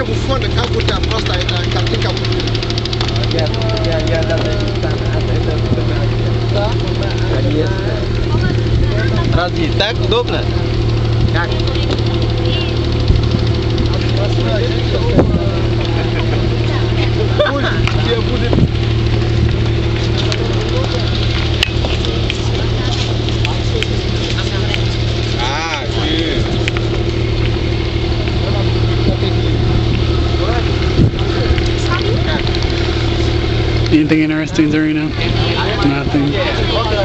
nie mfano kakuta prosta katika Ya, ya, ya dalej tam, a to jest jest. Разве так удобно? Как? Anything interesting, Zarina? Nothing.